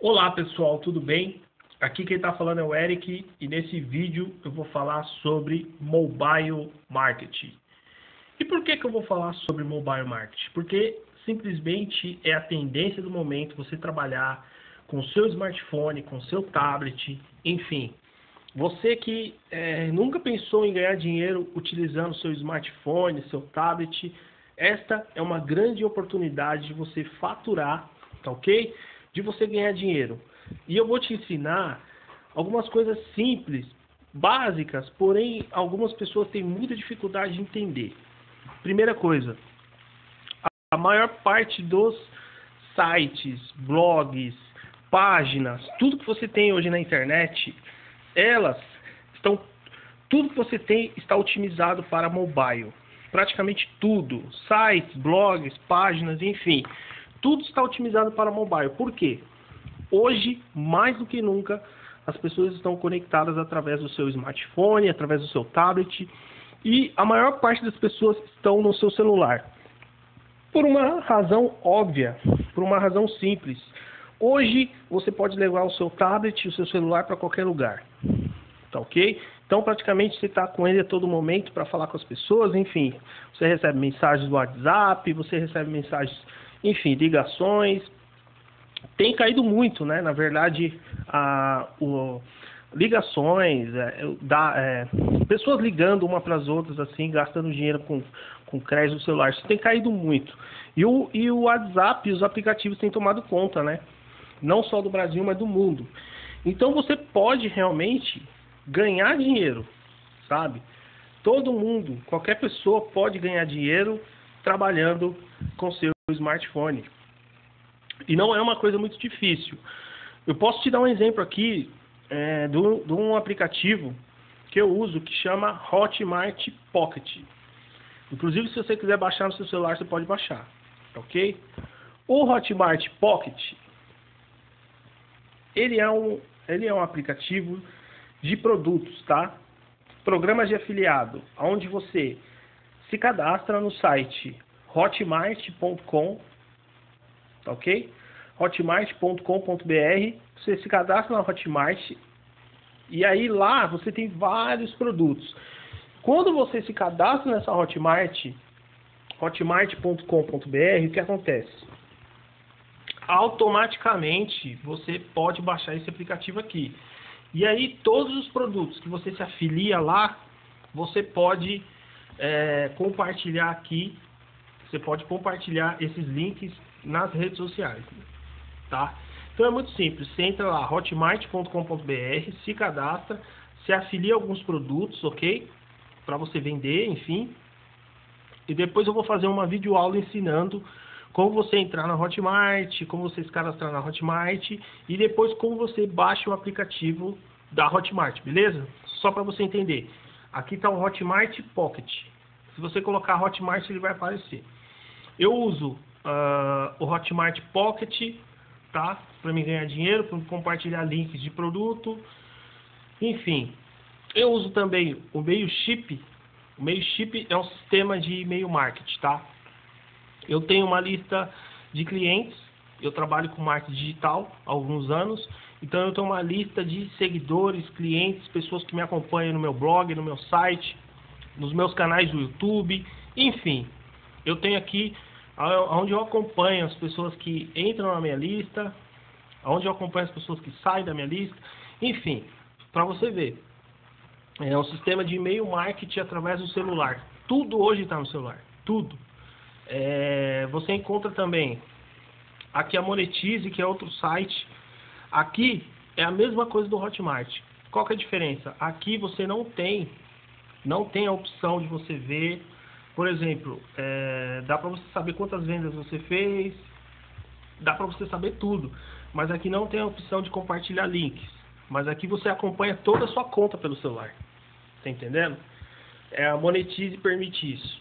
Olá pessoal, tudo bem? Aqui quem está falando é o Eric e nesse vídeo eu vou falar sobre mobile marketing. E por que, que eu vou falar sobre mobile marketing? Porque simplesmente é a tendência do momento você trabalhar com seu smartphone, com seu tablet, enfim. Você que é, nunca pensou em ganhar dinheiro utilizando seu smartphone, seu tablet, esta é uma grande oportunidade de você faturar, tá ok? De você ganhar dinheiro. E eu vou te ensinar algumas coisas simples, básicas, porém algumas pessoas têm muita dificuldade de entender. Primeira coisa, a maior parte dos sites, blogs, páginas, tudo que você tem hoje na internet, elas estão tudo que você tem está otimizado para mobile. Praticamente tudo, sites, blogs, páginas, enfim tudo está otimizado para mobile. Por quê? Hoje, mais do que nunca, as pessoas estão conectadas através do seu smartphone, através do seu tablet, e a maior parte das pessoas estão no seu celular. Por uma razão óbvia, por uma razão simples. Hoje você pode levar o seu tablet, o seu celular para qualquer lugar. Tá ok? Então praticamente você está com ele a todo momento para falar com as pessoas, enfim. Você recebe mensagens do WhatsApp, você recebe mensagens enfim, ligações. Tem caído muito, né? Na verdade, a, o, ligações, é, da, é, pessoas ligando uma para as outras, assim, gastando dinheiro com, com crédito no celular. Isso tem caído muito. E o, e o WhatsApp, os aplicativos têm tomado conta, né? Não só do Brasil, mas do mundo. Então você pode realmente ganhar dinheiro, sabe? Todo mundo, qualquer pessoa pode ganhar dinheiro trabalhando com seu smartphone. E não é uma coisa muito difícil. Eu posso te dar um exemplo aqui é, de, um, de um aplicativo que eu uso que chama Hotmart Pocket. Inclusive, se você quiser baixar no seu celular, você pode baixar, ok? O Hotmart Pocket, ele é um, ele é um aplicativo de produtos, tá? Programas de afiliado, onde você se cadastra no site hotmart.com, tá ok? hotmart.com.br, você se cadastra na Hotmart e aí lá você tem vários produtos. Quando você se cadastra nessa Hotmart, hotmart.com.br, o que acontece? Automaticamente você pode baixar esse aplicativo aqui. E aí todos os produtos que você se afilia lá, você pode é, compartilhar aqui você pode compartilhar esses links nas redes sociais, tá? Então é muito simples, você entra lá, hotmart.com.br, se cadastra, se afilia a alguns produtos, ok? Para você vender, enfim. E depois eu vou fazer uma videoaula ensinando como você entrar na Hotmart, como você se cadastrar na Hotmart e depois como você baixa o aplicativo da Hotmart, beleza? Só para você entender. Aqui está o Hotmart Pocket. Se você colocar Hotmart, ele vai aparecer. Eu uso uh, o Hotmart Pocket, tá? Para me ganhar dinheiro, para compartilhar links de produto. Enfim, eu uso também o Mailchimp. O Mailchimp é um sistema de e-mail marketing, tá? Eu tenho uma lista de clientes. Eu trabalho com marketing digital há alguns anos. Então eu tenho uma lista de seguidores, clientes, pessoas que me acompanham no meu blog, no meu site, nos meus canais do YouTube, enfim. Eu tenho aqui onde eu acompanho as pessoas que entram na minha lista, onde eu acompanho as pessoas que saem da minha lista, enfim, para você ver. É um sistema de e-mail marketing através do celular. Tudo hoje está no celular, tudo. É, você encontra também aqui a Monetize, que é outro site. Aqui é a mesma coisa do Hotmart. Qual que é a diferença? Aqui você não tem, não tem a opção de você ver por exemplo, é, dá para você saber quantas vendas você fez, dá para você saber tudo, mas aqui não tem a opção de compartilhar links. Mas aqui você acompanha toda a sua conta pelo celular. Tá entendendo? É, a Monetize permite isso.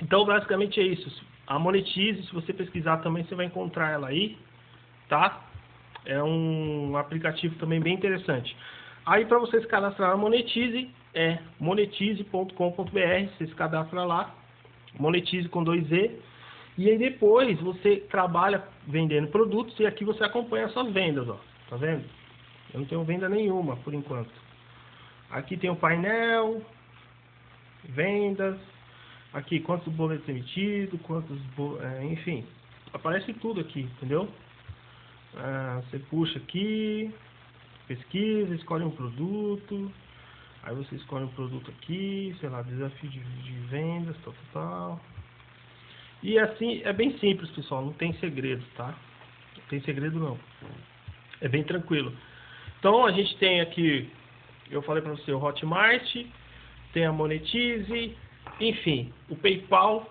Então, basicamente é isso. A Monetize, se você pesquisar também, você vai encontrar ela aí, tá? É um aplicativo também bem interessante. Aí, para você se cadastrar na Monetize, é monetize.com.br, você se cadastra lá, monetize com dois E, E aí depois você trabalha vendendo produtos e aqui você acompanha as suas vendas, ó. Tá vendo? Eu não tenho venda nenhuma por enquanto. Aqui tem o painel, vendas, aqui quantos boletos emitidos, quantos, é, enfim, aparece tudo aqui, entendeu? Ah, você puxa aqui, pesquisa, escolhe um produto, aí você escolhe um produto aqui, sei lá, desafio de, de vendas, tal, tal, tal. E assim, é bem simples, pessoal, não tem segredo, tá? Não tem segredo não. É bem tranquilo. Então a gente tem aqui, eu falei para você, o Hotmart, tem a Monetize, enfim, o PayPal,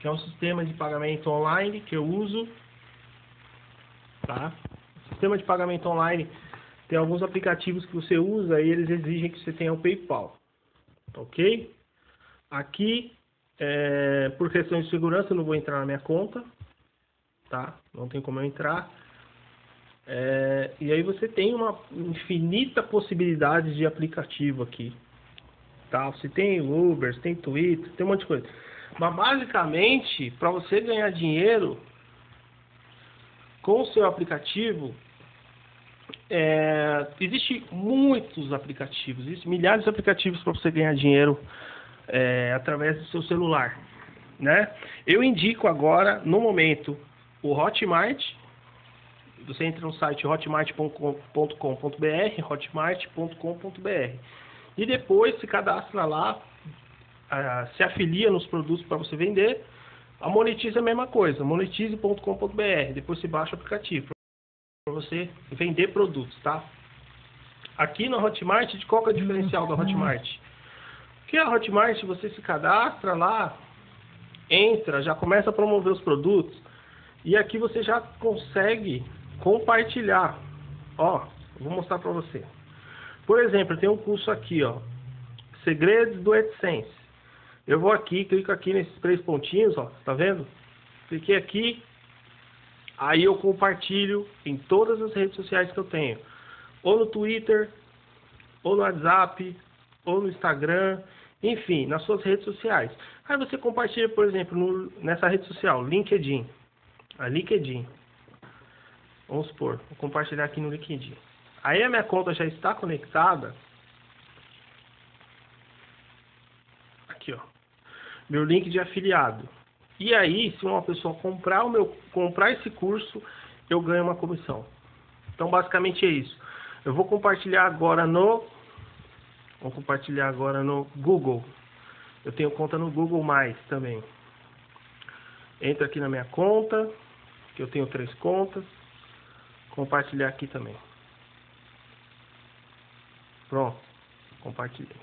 que é um sistema de pagamento online que eu uso, tá? Sistema de pagamento online tem alguns aplicativos que você usa e eles exigem que você tenha o PayPal, ok? Aqui, é, por questão de segurança, eu não vou entrar na minha conta, tá? Não tem como eu entrar. É, e aí você tem uma infinita possibilidade de aplicativo aqui. Tá? Você tem Uber, você tem Twitter, tem um monte de coisa. Mas basicamente, para você ganhar dinheiro com o seu aplicativo, é, existe muitos aplicativos, existem milhares de aplicativos para você ganhar dinheiro é, através do seu celular. Né? Eu indico agora, no momento, o Hotmart, você entra no site hotmart.com.br, hotmart.com.br. E depois se cadastra lá, se afilia nos produtos para você vender. A Monetize é a mesma coisa, monetize.com.br. Depois se baixa o aplicativo para você vender produtos, tá? Aqui na Hotmart, de qual é o diferencial da Hotmart? Que a Hotmart você se cadastra lá, entra, já começa a promover os produtos e aqui você já consegue compartilhar. Ó, vou mostrar para você. Por exemplo, tem um curso aqui, ó, Segredos do AdSense. Eu vou aqui, clico aqui nesses três pontinhos, ó, tá vendo? Cliquei aqui, aí eu compartilho em todas as redes sociais que eu tenho, ou no Twitter, ou no WhatsApp, ou no Instagram, enfim, nas suas redes sociais. Aí você compartilha, por exemplo, no, nessa rede social, LinkedIn. A LinkedIn. Vamos supor, vou compartilhar aqui no LinkedIn. Aí a minha conta já está conectada. Aqui, ó. Meu link de afiliado. E aí, se uma pessoa comprar o meu comprar esse curso, eu ganho uma comissão. Então, basicamente é isso. Eu vou compartilhar agora no vou compartilhar agora no Google. Eu tenho conta no Google Mais também. Entra aqui na minha conta, que eu tenho três contas compartilhar aqui também. Pronto, compartilhei.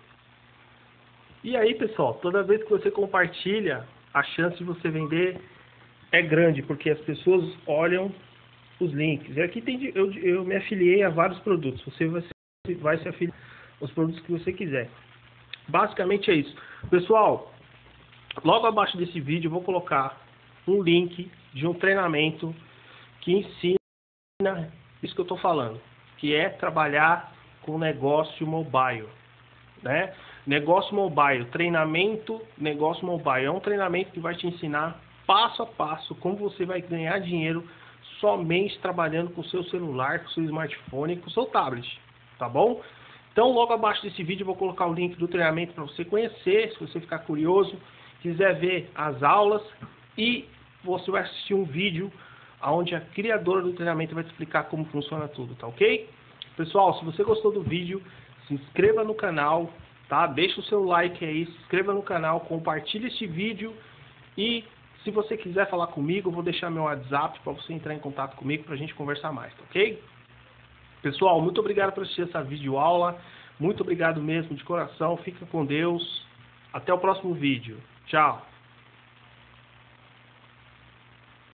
E aí, pessoal, toda vez que você compartilha, a chance de você vender é grande, porque as pessoas olham os links. E aqui tem, eu, eu me afiliei a vários produtos. Você vai, vai se afiliar aos produtos que você quiser. Basicamente é isso. Pessoal, logo abaixo desse vídeo eu vou colocar um link de um treinamento que ensina isso que eu estou falando, que é trabalhar com negócio mobile, né? Negócio mobile, treinamento, negócio mobile é um treinamento que vai te ensinar passo a passo como você vai ganhar dinheiro somente trabalhando com o seu celular, com o seu smartphone, com o seu tablet, tá bom? Então, logo abaixo desse vídeo eu vou colocar o link do treinamento para você conhecer, se você ficar curioso, quiser ver as aulas e você vai assistir um vídeo onde a criadora do treinamento vai te explicar como funciona tudo, tá ok? Pessoal, se você gostou do vídeo, se inscreva no canal, tá? Deixa o seu like aí, se inscreva no canal, compartilhe este vídeo e se você quiser falar comigo, eu vou deixar meu WhatsApp para você entrar em contato comigo para a gente conversar mais, tá ok? Pessoal, muito obrigado por assistir essa videoaula. Muito obrigado mesmo, de coração. Fica com Deus. Até o próximo vídeo. Tchau.